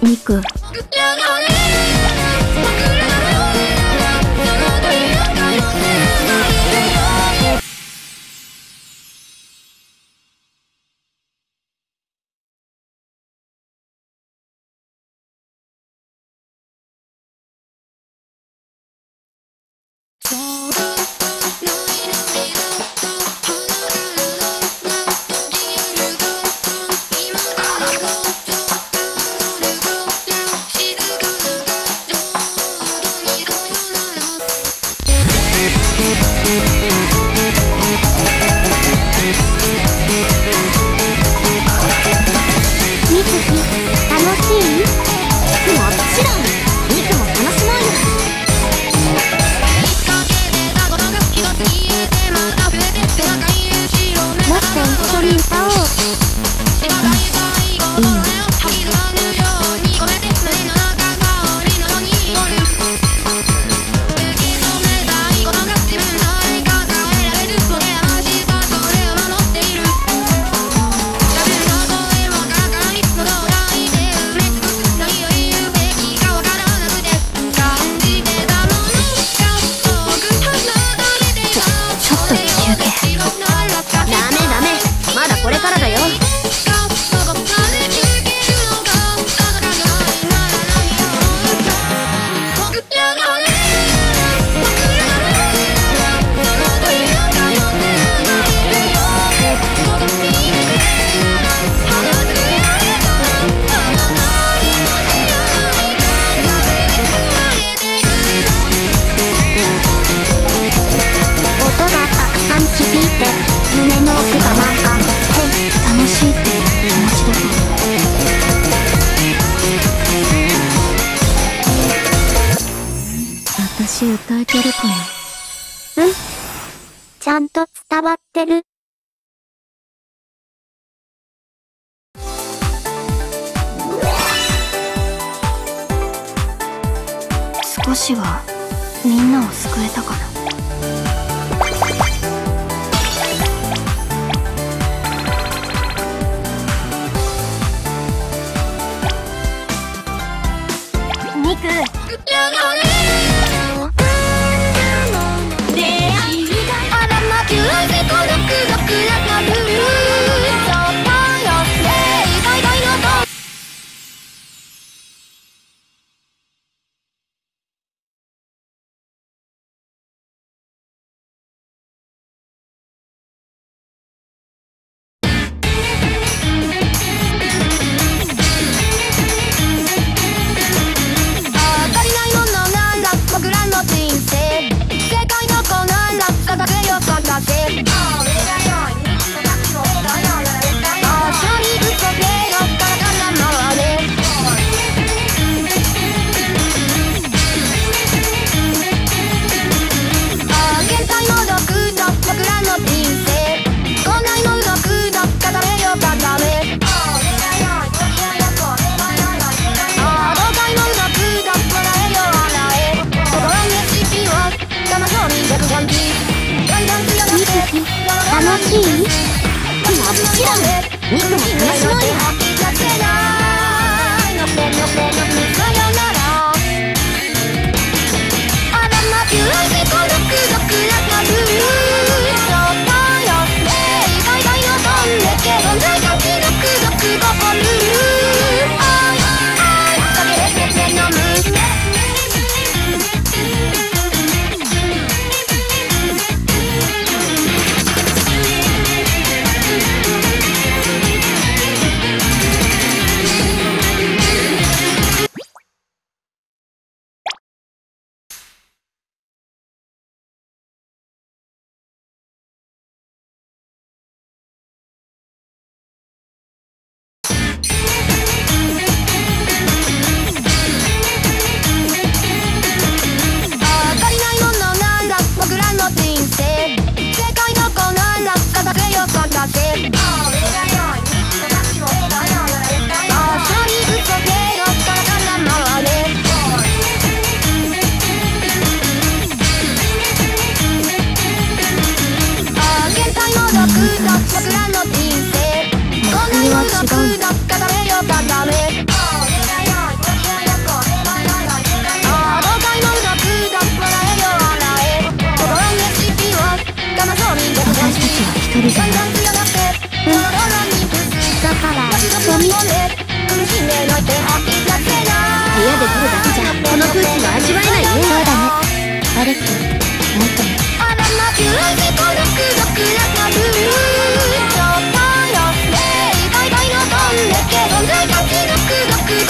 肉。もはみんなを救えたかな。するじゃんうんだからゴミ部屋で撮るだけじゃこの空気は味わえないねそうだね悪くないかも「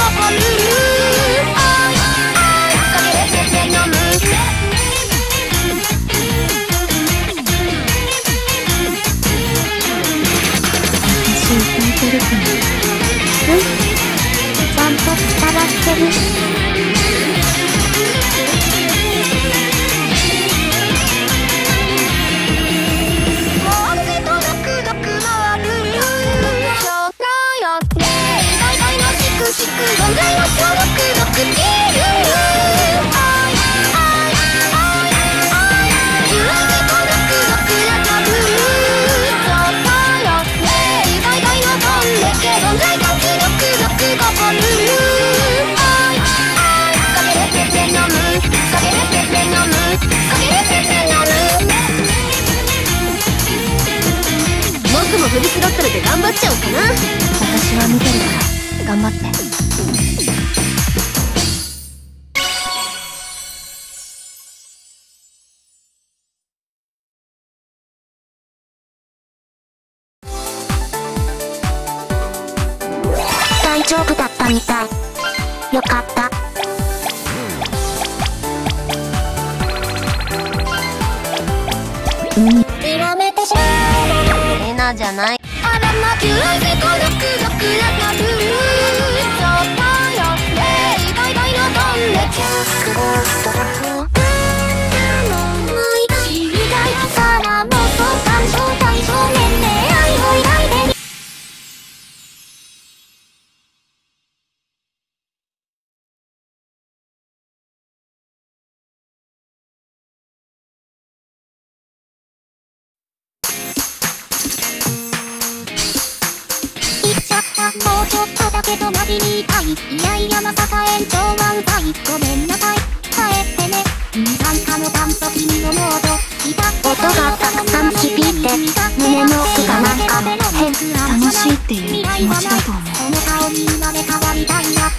心」丈夫だったみたい。よかった。広めてしまうエナじゃないけとなりにいたい。いやいやまさか延長はうざいごめんなさい。帰ってね。なんかの炭素君のモード。音がたくさん響いて胸の奥がなんか変。楽しいっていう気持ちだと思う。この顔に生まれ変わりたいな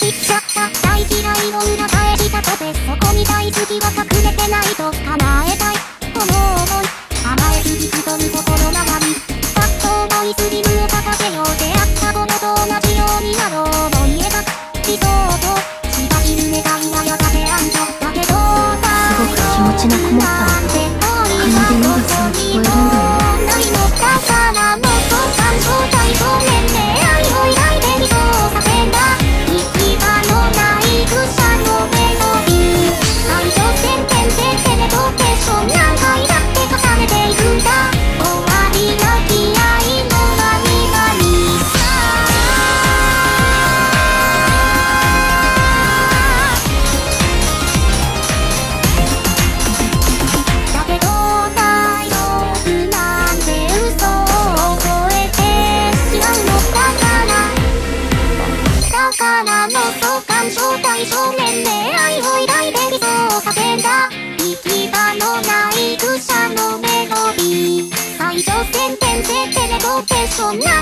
言っちゃった大嫌いを裏返したとてそこに大好きは隠れてないと叶えちのこもった対象年齢愛を抱いて理想を叫んだ。行き場のない愚者のメロディー。最初点々でテレポーテーションな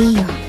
いいよ。